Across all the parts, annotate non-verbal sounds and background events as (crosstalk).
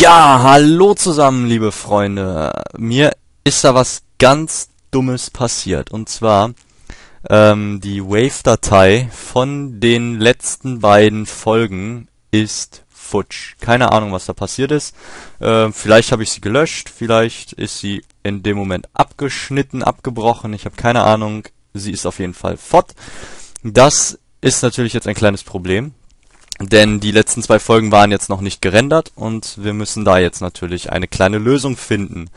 Ja, hallo zusammen, liebe Freunde. Mir ist da was ganz Dummes passiert. Und zwar, ähm, die Wave-Datei von den letzten beiden Folgen ist futsch. Keine Ahnung, was da passiert ist. Äh, vielleicht habe ich sie gelöscht, vielleicht ist sie in dem Moment abgeschnitten, abgebrochen. Ich habe keine Ahnung. Sie ist auf jeden Fall fort. Das ist natürlich jetzt ein kleines Problem. Denn die letzten zwei Folgen waren jetzt noch nicht gerendert und wir müssen da jetzt natürlich eine kleine Lösung finden.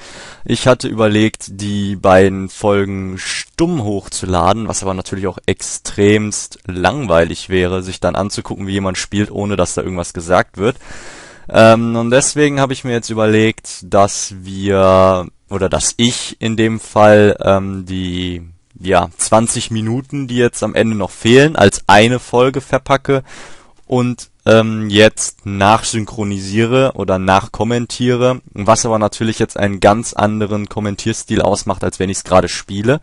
Ich hatte überlegt, die beiden Folgen stumm hochzuladen, was aber natürlich auch extremst langweilig wäre, sich dann anzugucken, wie jemand spielt, ohne dass da irgendwas gesagt wird. Ähm, und deswegen habe ich mir jetzt überlegt, dass wir oder dass ich in dem Fall ähm, die ja 20 Minuten, die jetzt am Ende noch fehlen, als eine Folge verpacke und ähm, jetzt nachsynchronisiere oder nachkommentiere, was aber natürlich jetzt einen ganz anderen Kommentierstil ausmacht, als wenn ich es gerade spiele.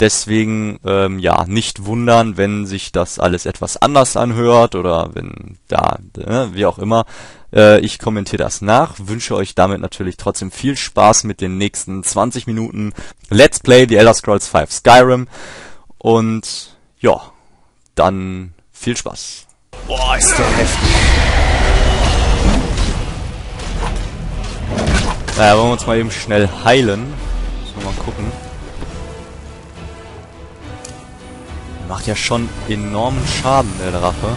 Deswegen ähm, ja, nicht wundern, wenn sich das alles etwas anders anhört oder wenn da, äh, wie auch immer. Äh, ich kommentiere das nach, wünsche euch damit natürlich trotzdem viel Spaß mit den nächsten 20 Minuten Let's Play The Elder Scrolls 5 Skyrim und ja, dann viel Spaß. Boah, ist der heftig. Naja, wollen wir uns mal eben schnell heilen. Müssen wir mal gucken. Macht ja schon enormen Schaden, der Drache.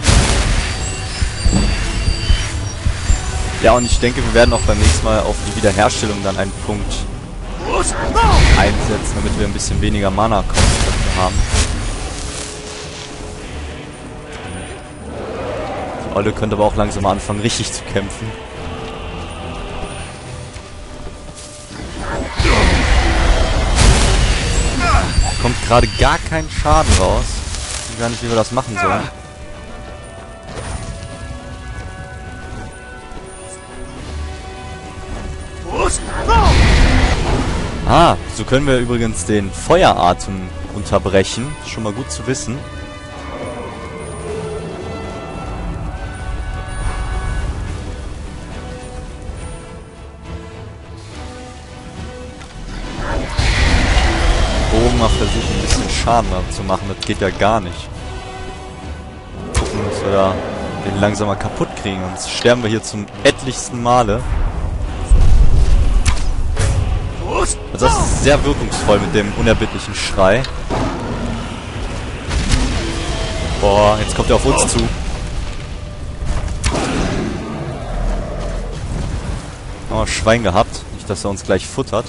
Ja, und ich denke, wir werden auch beim nächsten Mal auf die Wiederherstellung dann einen Punkt einsetzen, damit wir ein bisschen weniger Mana-Kosten haben. Olle könnte aber auch langsam mal anfangen, richtig zu kämpfen. Kommt gerade gar kein Schaden raus. Ich weiß gar nicht, wie wir das machen sollen. Ah, so können wir übrigens den Feueratem unterbrechen. Schon mal gut zu wissen. Schaden zu machen. Das geht ja gar nicht. Gucken, dass wir da den langsamer kaputt kriegen. Sonst sterben wir hier zum etlichsten Male. Also das ist sehr wirkungsvoll mit dem unerbittlichen Schrei. Boah, jetzt kommt er auf uns zu. Oh, Schwein gehabt. Nicht, dass er uns gleich futtert.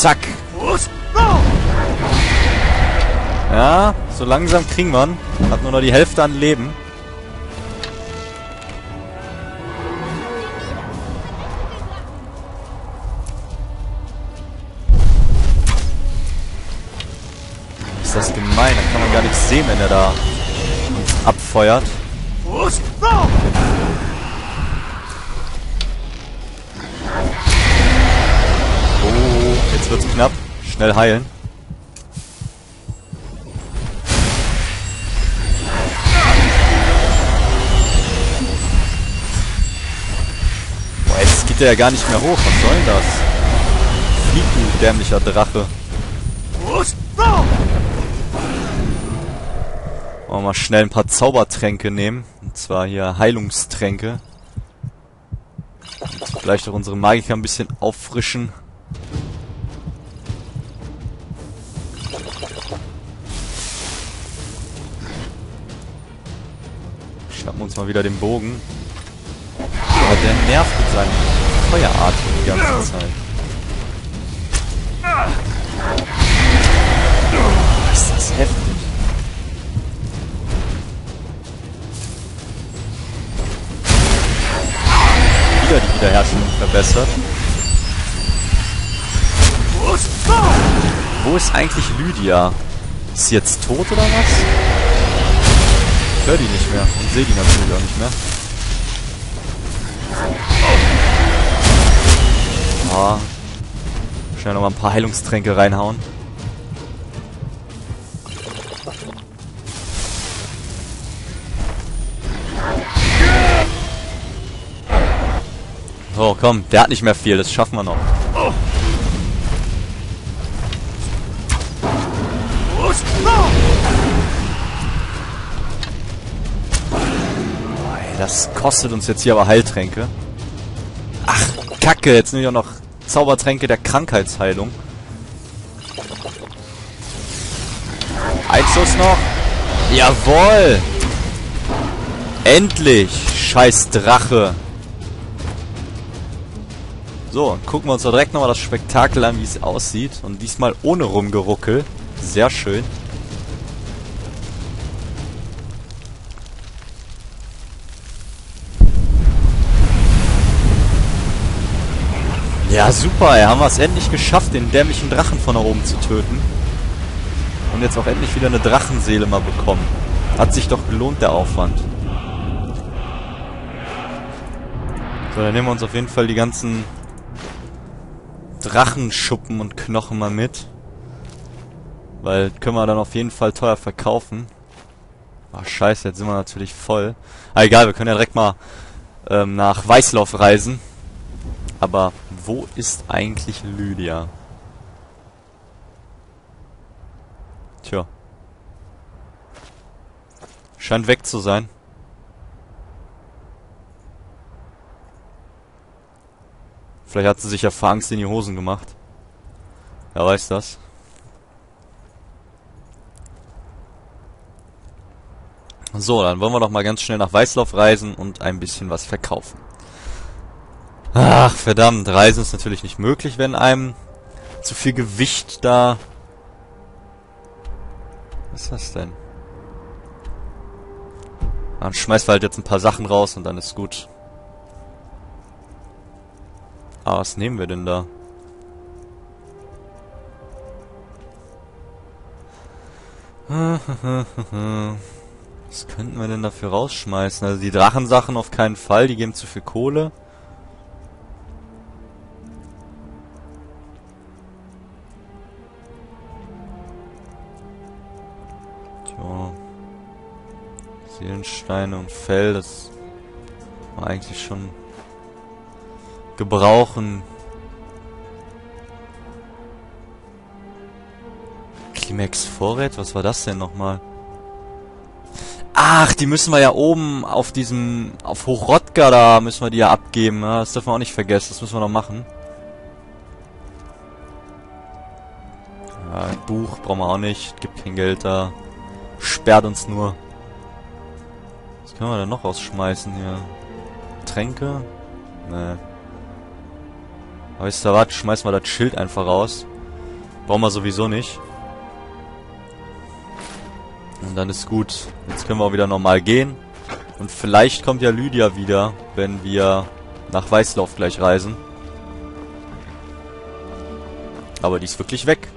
Zack. Ja, so langsam kriegen wir ihn. Hat nur noch die Hälfte an Leben. Ist das gemein, da kann man gar nichts sehen, wenn er da abfeuert. Jetzt wird's knapp. Schnell heilen. der ja gar nicht mehr hoch. Was soll denn das? Flieg, du dämlicher Drache. Wollen wir mal schnell ein paar Zaubertränke nehmen. Und zwar hier Heilungstränke. Und vielleicht auch unsere Magiker ein bisschen auffrischen. Uns mal wieder den Bogen. Aber der nervt mit seinem Feueratem die ganze Zeit. ist das heftig. Wieder die Wiederherstellung verbessert. Wo ist eigentlich Lydia? Ist sie jetzt tot oder was? Ich höre die nicht mehr und sehe die natürlich auch nicht mehr. Ah. Schnell nochmal ein paar Heilungstränke reinhauen. So, komm, der hat nicht mehr viel, das schaffen wir noch. Das kostet uns jetzt hier aber Heiltränke. Ach, Kacke, jetzt nehme ich auch noch Zaubertränke der Krankheitsheilung. Ein noch. Jawohl! Endlich! Scheiß Drache! So, gucken wir uns doch direkt nochmal das Spektakel an, wie es aussieht. Und diesmal ohne Rumgeruckel. Sehr schön. Ja, super, ey. Haben wir es endlich geschafft, den dämlichen Drachen von da oben zu töten. Und jetzt auch endlich wieder eine Drachenseele mal bekommen. Hat sich doch gelohnt, der Aufwand. So, dann nehmen wir uns auf jeden Fall die ganzen Drachenschuppen und Knochen mal mit. Weil können wir dann auf jeden Fall teuer verkaufen. Ach scheiße, jetzt sind wir natürlich voll. Ah egal, wir können ja direkt mal ähm, nach Weißlauf reisen. Aber wo ist eigentlich Lydia? Tja. Scheint weg zu sein. Vielleicht hat sie sich ja vor Angst in die Hosen gemacht. Wer weiß das. So, dann wollen wir doch mal ganz schnell nach Weißlauf reisen und ein bisschen was verkaufen. Ach, verdammt, Reisen ist natürlich nicht möglich, wenn einem zu viel Gewicht da... Was ist das denn? Dann schmeißen wir halt jetzt ein paar Sachen raus und dann ist gut. Ah, was nehmen wir denn da? (laughs) Was könnten wir denn dafür rausschmeißen? Also die Drachensachen auf keinen Fall, die geben zu viel Kohle. Seelensteine und Fell, das war eigentlich schon gebrauchen. Climax Vorräte? Was war das denn nochmal? Ach, die müssen wir ja oben auf diesem, auf Hochrotka, da müssen wir die ja abgeben. Ja, das dürfen wir auch nicht vergessen, das müssen wir noch machen. Ja, Buch brauchen wir auch nicht, gibt kein Geld da. Sperrt uns nur. Was können wir denn noch rausschmeißen hier? Tränke? Nee. Aber ist da was? Schmeißen wir das Schild einfach raus. Brauchen wir sowieso nicht. Und dann ist gut. Jetzt können wir auch wieder normal gehen. Und vielleicht kommt ja Lydia wieder, wenn wir nach Weißlauf gleich reisen. Aber die ist wirklich weg.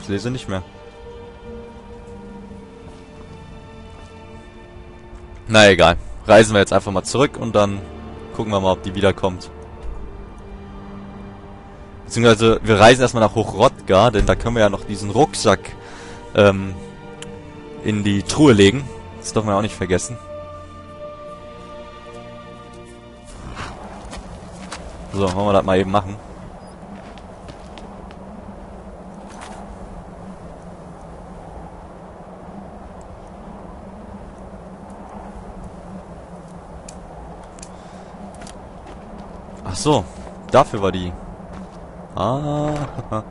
Ich lese nicht mehr. Na egal. Reisen wir jetzt einfach mal zurück und dann gucken wir mal, ob die wiederkommt. Beziehungsweise wir reisen erstmal nach Hochrodgar, denn da können wir ja noch diesen Rucksack ähm, in die Truhe legen. Das dürfen wir auch nicht vergessen. So, wollen wir das mal eben machen. So, dafür war die Ah, (laughs)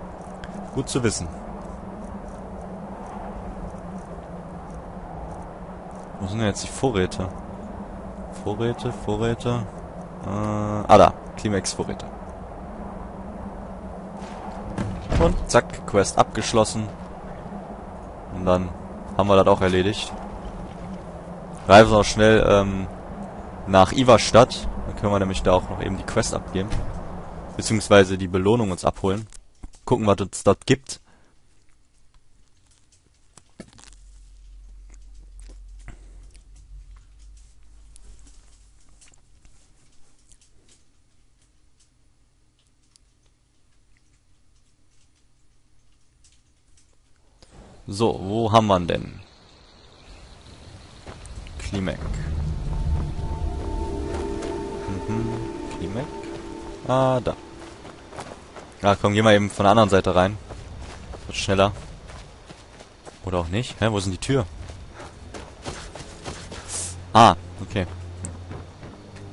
gut zu wissen. Wo sind denn jetzt die Vorräte? Vorräte, Vorräte. Äh, ah, da. Climax-Vorräte. Und zack, Quest abgeschlossen. Und dann haben wir das auch erledigt. Reisen wir noch schnell ähm, nach Iverstadt. Können wir nämlich da auch noch eben die Quest abgeben beziehungsweise die Belohnung uns abholen. Gucken, was uns dort gibt. So, wo haben wir denn? Klimek. Mhm. Ah, da. Ja, komm, geh mal eben von der anderen Seite rein. Wird schneller. Oder auch nicht. Hä, wo ist denn die Tür? Ah, okay.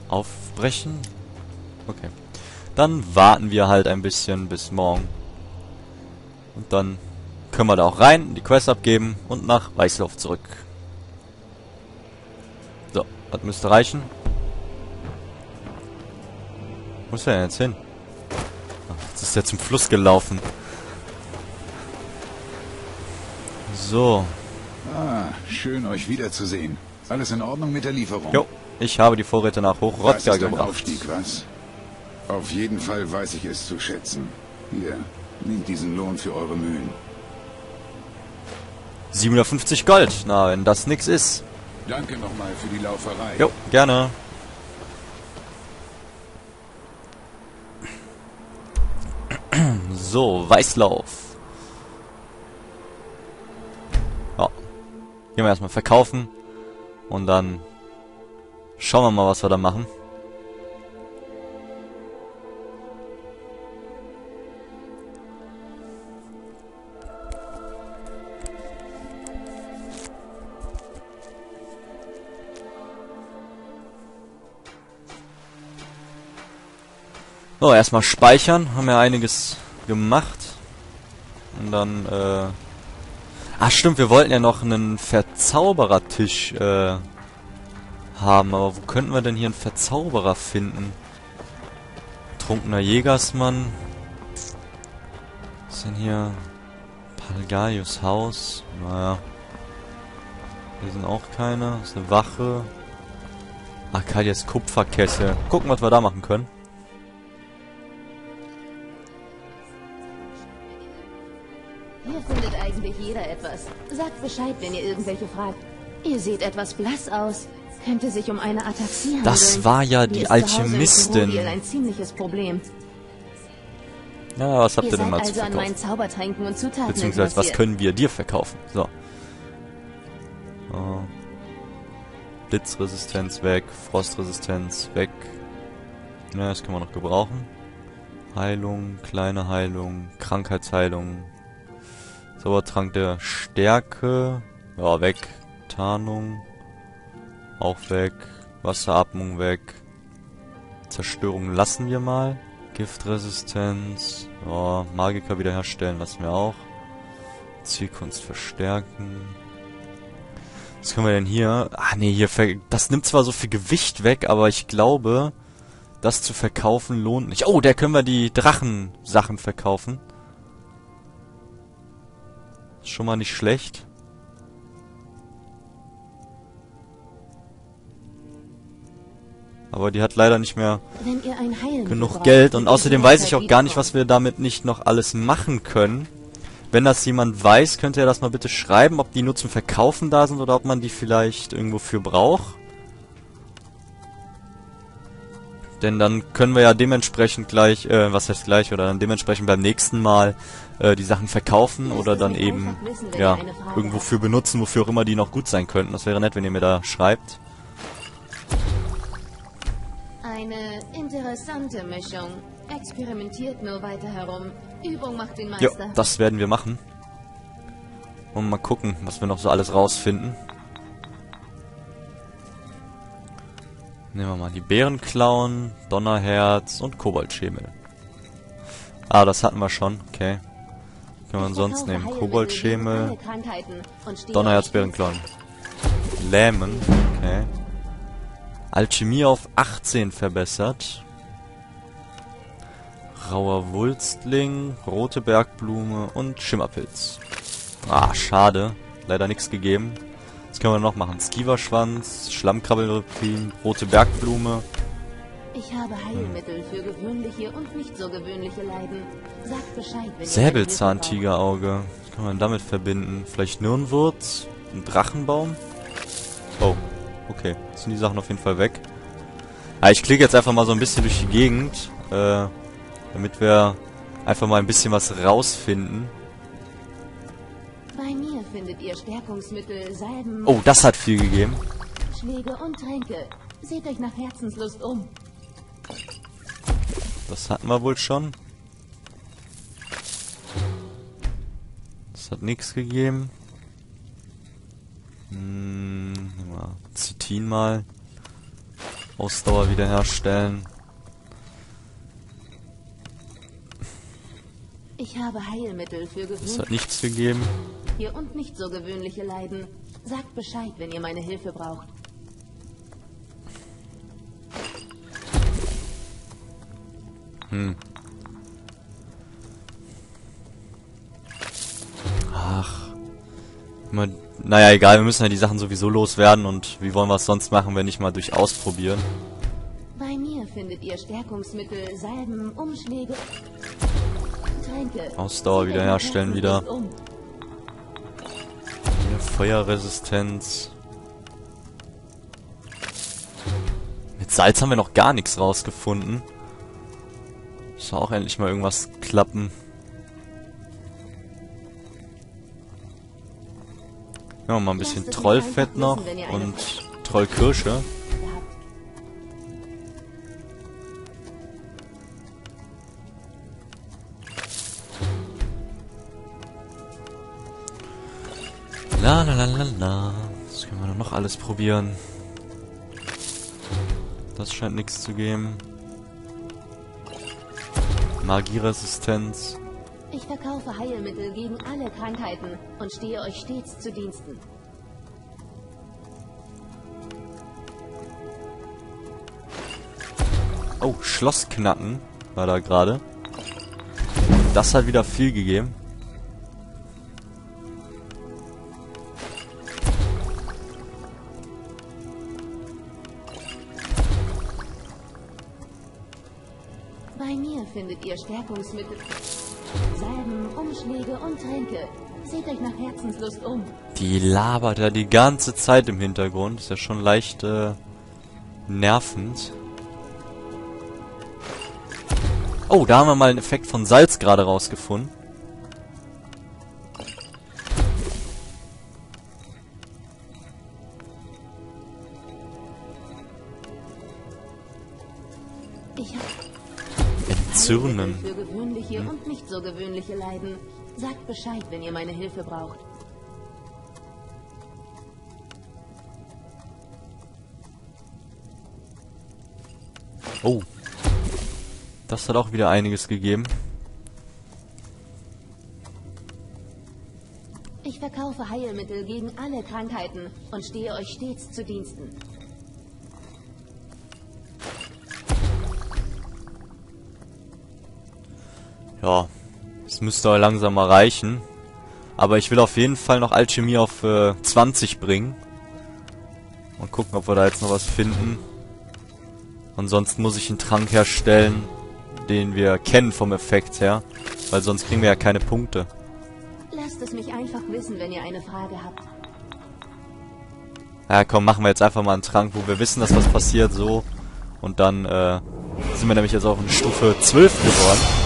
Aufbrechen? Okay. Dann warten wir halt ein bisschen bis morgen. Und dann können wir da auch rein, die Quest abgeben und nach Weißlauf zurück. So, das müsste reichen. Wo ist er denn jetzt hin? Ach, jetzt ist er zum Fluss gelaufen. So. Ah, schön euch wiederzusehen. Alles in Ordnung mit der Lieferung? Jo, ich habe die Vorräte nach ein gebracht. Aufstieg, was? Auf jeden Fall weiß ich es zu schätzen. Hier, nehmt diesen Lohn für eure Mühen. 750 Gold. Na, wenn das nix ist. Danke nochmal für die Lauferei. Jo, gerne. So, Weißlauf. Ja. Gehen wir erstmal verkaufen. Und dann schauen wir mal, was wir da machen. So, erstmal speichern. Haben wir einiges gemacht. Und dann, äh... Ach stimmt, wir wollten ja noch einen Verzauberertisch, äh... haben. Aber wo könnten wir denn hier einen Verzauberer finden? Trunkener Jägersmann. Was ist denn hier? Palgaius Haus. Naja. Hier sind auch keine. Das ist eine Wache. Arcadias Kupferkette. Gucken, was wir da machen können. Eigentlich jeder etwas. Sagt Bescheid, wenn ihr irgendwelche fragt. Ihr seht etwas blass aus. Könnte sich um eine Ataxie handeln. Das war ja die zu Alchemistin. Ein ziemliches Problem. Ja, was habt ihr ihr denn mal zu also an verkaufen? meinen Zaubertränken und Zutaten Beziehungsweise, was können wir dir verkaufen? So. Oh. Blitzresistenz weg, Frostresistenz weg. Ja, das können wir noch gebrauchen. Heilung, kleine Heilung, Krankheitsheilung. Zaubertrank der Stärke. Ja, weg. Tarnung. Auch weg. Wasseratmung weg. Zerstörung lassen wir mal. Giftresistenz. Ja, Magiker wiederherstellen lassen wir auch. Zielkunst verstärken. Was können wir denn hier? Ah nee, hier das nimmt zwar so viel Gewicht weg, aber ich glaube, das zu verkaufen lohnt nicht. Oh, der können wir die Drachensachen verkaufen. Ist schon mal nicht schlecht. Aber die hat leider nicht mehr genug braucht, Geld und außerdem weiß ich auch gar nicht, was wir damit nicht noch alles machen können. Wenn das jemand weiß, könnte er das mal bitte schreiben, ob die nur zum Verkaufen da sind oder ob man die vielleicht irgendwo für braucht. Denn dann können wir ja dementsprechend gleich, äh, was heißt gleich, oder dann dementsprechend beim nächsten Mal äh, die Sachen verkaufen oder dann eben, ja, irgendwo für benutzen, wofür auch immer die noch gut sein könnten. Das wäre nett, wenn ihr mir da schreibt. Eine interessante Mischung. Experimentiert nur weiter herum. Übung macht den Ja, Meister. das werden wir machen. Und mal gucken, was wir noch so alles rausfinden. Nehmen wir mal die Bärenklauen, Donnerherz und Koboldschemel. Ah, das hatten wir schon. Okay. Können wir sonst nehmen? Koboldschemel, Donnerherz, Bärenklauen. Lähmen. Okay. Alchemie auf 18 verbessert. Rauer Wulstling, rote Bergblume und Schimmerpilz. Ah, schade. Leider nichts gegeben. Was können wir noch machen? Skiverschwanz, Schlammkrabbelreprim, rote Bergblume. Ich habe Heilmittel für gewöhnliche und nicht so gewöhnliche Leiden. Sagt Bescheid, wenn Säbelzahntigerauge. Was kann man damit verbinden? Vielleicht Nirnwurz? Ein Drachenbaum? Oh, okay. Jetzt sind die Sachen auf jeden Fall weg. Ah, ich klicke jetzt einfach mal so ein bisschen durch die Gegend, äh, damit wir einfach mal ein bisschen was rausfinden. Findet ihr Stärkungsmittel, Salben, Oh, das hat viel gegeben. Schläge und Tränke. Seht euch nach Herzenslust um. Das hatten wir wohl schon. Das hat nichts gegeben. Hm, ja, Zitin mal. Ausdauer wiederherstellen. Ich habe Heilmittel für Das gewöhnliche hat nichts gegeben. Und nicht so gewöhnliche Leiden. Sagt Bescheid, wenn ihr meine Hilfe braucht. Hm. Ach. Immer, naja, egal, wir müssen ja die Sachen sowieso loswerden und wie wollen wir es sonst machen, wenn nicht mal durch Ausprobieren? Bei mir findet ihr Stärkungsmittel, Salben, Umschläge, Tränke. Ausdauer wiederherstellen wieder. Um. Feuerresistenz. Mit Salz haben wir noch gar nichts rausgefunden. Soll auch endlich mal irgendwas klappen. Ja, mal ein bisschen Trollfett noch und Trollkirsche. La la la la la. Das können wir noch alles probieren. Das scheint nichts zu geben. Magieresistenz. Ich verkaufe Heilmittel gegen alle Krankheiten und stehe euch stets zu Diensten. Oh, Schlossknacken war da gerade. Das hat wieder viel gegeben. Findet ihr Stärkungsmittel, Salben, Umschläge und Tränke. Seht euch nach Herzenslust um. Die labert ja die ganze Zeit im Hintergrund. Ist ja schon leicht äh, nervend. Oh, da haben wir mal einen Effekt von Salz gerade rausgefunden. Ich habe Entzürnen. für gewöhnliche und nicht so gewöhnliche Leiden. Sagt Bescheid, wenn ihr meine Hilfe braucht. Oh. Das hat auch wieder einiges gegeben. Ich verkaufe Heilmittel gegen alle Krankheiten und stehe euch stets zu Diensten. Ja, es müsste auch langsam mal reichen. Aber ich will auf jeden Fall noch Alchemie auf äh, 20 bringen. Mal gucken, ob wir da jetzt noch was finden. Ansonsten muss ich einen Trank herstellen, den wir kennen vom Effekt her. Weil sonst kriegen wir ja keine Punkte. Lasst es mich einfach wissen, wenn ihr eine Frage habt. Ja, komm, machen wir jetzt einfach mal einen Trank, wo wir wissen, dass was passiert, so. Und dann äh, sind wir nämlich jetzt auf eine Stufe 12 geworden.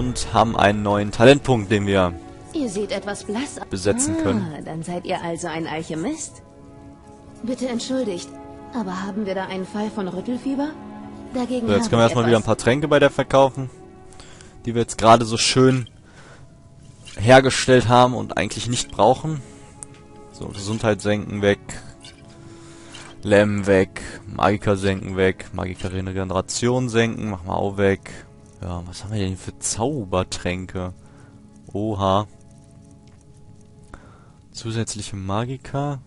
Und haben einen neuen Talentpunkt, den wir Ihr seht etwas blass aus. besetzen können. Ah, dann seid ihr also ein Alchemist? Bitte entschuldigt, aber haben wir da einen Fall von Rüttelfieber? Dagegen So, jetzt können wir erstmal wieder ein paar Tränke bei der verkaufen, die wir jetzt gerade so schön hergestellt haben und eigentlich nicht brauchen. So, Gesundheit senken weg, Lem weg, Magiker senken weg, Magiker Regeneration senken, machen wir auch weg. Ja, was haben wir denn für Zaubertränke? Oha. Zusätzliche Magiker.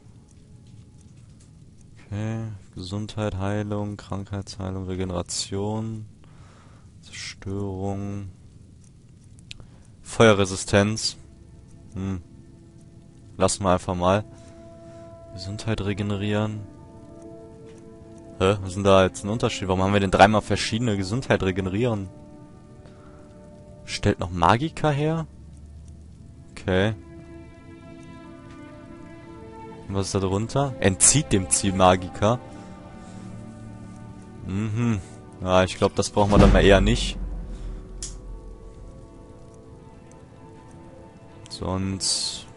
Okay. Gesundheit, Heilung, Krankheitsheilung, Regeneration, Zerstörung, Feuerresistenz. Hm. Lassen wir einfach mal. Gesundheit regenerieren. Hä? Was ist denn da jetzt ein Unterschied? Warum haben wir denn dreimal verschiedene Gesundheit regenerieren? Stellt noch Magika her? Okay. Und was ist da drunter? Entzieht dem Ziel Magika. Mhm. Ja, ich glaube, das brauchen wir dann mal eher nicht. Sonst...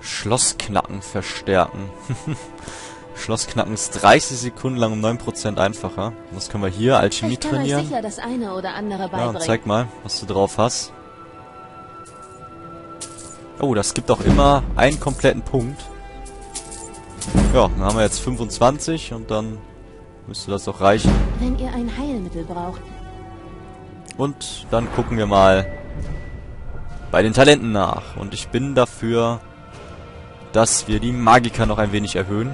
Schlossknacken verstärken. (laughs) Schloss knacken ist 30 Sekunden lang um 9% einfacher. Was können wir hier? Alchemie Ich kann euch trainieren. sicher das eine oder andere Ja, zeig mal, was du drauf hast. Oh, das gibt auch immer einen kompletten Punkt. Ja, dann haben wir jetzt 25 und dann müsste das doch reichen. Wenn ihr ein Heilmittel braucht, Und dann gucken wir mal bei den Talenten nach. Und ich bin dafür, dass wir die Magiker noch ein wenig erhöhen.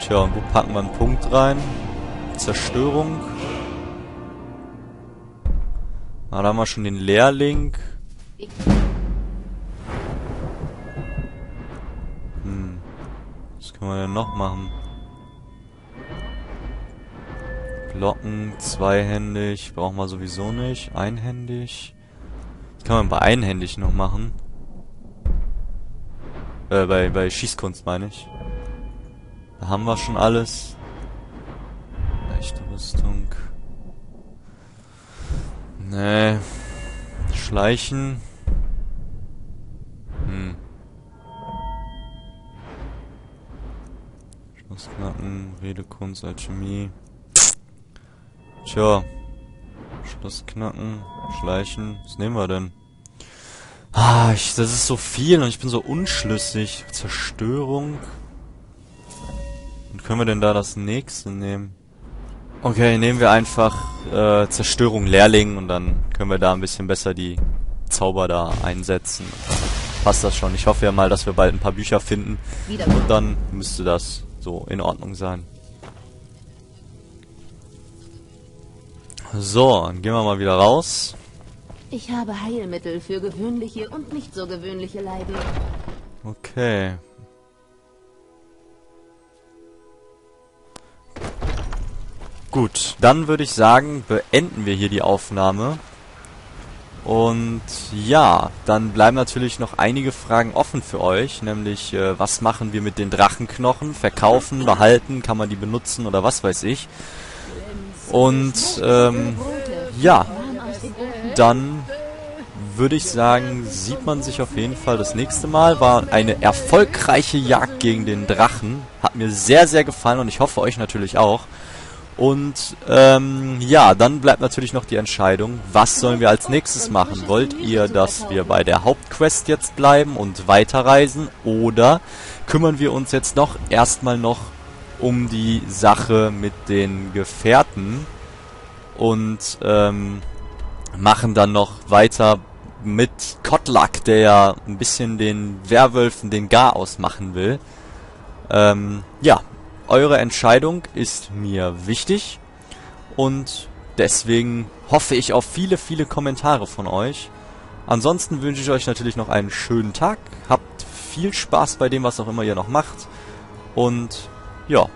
Tja, und wo packen wir einen Punkt rein? Zerstörung. Na, da haben wir schon den Lehrling. Hm. Was können wir denn noch machen? Blocken, zweihändig, brauchen wir sowieso nicht. Einhändig. Das kann man bei einhändig noch machen. Äh, bei, bei Schießkunst meine ich. Da haben wir schon alles. Leichte Rüstung. Nee. Schleichen. Hm. Schlussknacken, Redekunst, Alchemie. Tja. Schlussknacken, Schleichen. Was nehmen wir denn? Ah, ich, das ist so viel und ich bin so unschlüssig. Zerstörung. Können wir denn da das nächste nehmen? Okay, nehmen wir einfach äh, Zerstörung Lehrling und dann können wir da ein bisschen besser die Zauber da einsetzen. Passt das schon. Ich hoffe ja mal, dass wir bald ein paar Bücher finden und dann müsste das so in Ordnung sein. So, dann gehen wir mal wieder raus. Ich habe Heilmittel für gewöhnliche und nicht so gewöhnliche Leiden. Okay. Gut, dann würde ich sagen, beenden wir hier die Aufnahme. Und ja, dann bleiben natürlich noch einige Fragen offen für euch, nämlich äh, was machen wir mit den Drachenknochen? Verkaufen, behalten, kann man die benutzen oder was weiß ich. Und ähm, ja, dann würde ich sagen, sieht man sich auf jeden Fall das nächste Mal. War eine erfolgreiche Jagd gegen den Drachen. Hat mir sehr, sehr gefallen und ich hoffe euch natürlich auch. Und ähm, ja, dann bleibt natürlich noch die Entscheidung, was sollen wir als nächstes machen? Wollt ihr, dass wir bei der Hauptquest jetzt bleiben und weiterreisen? Oder kümmern wir uns jetzt noch erstmal noch um die Sache mit den Gefährten und ähm, machen dann noch weiter mit Kotlak, der ja ein bisschen den Werwölfen den Garaus machen will. Ähm, ja, eure Entscheidung ist mir wichtig und deswegen hoffe ich auf viele, viele Kommentare von euch. Ansonsten wünsche ich euch natürlich noch einen schönen Tag. Habt viel Spaß bei dem, was auch immer ihr noch macht. Und ja,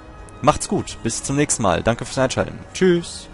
macht's gut. Bis zum nächsten Mal. Danke fürs Einschalten. Tschüss.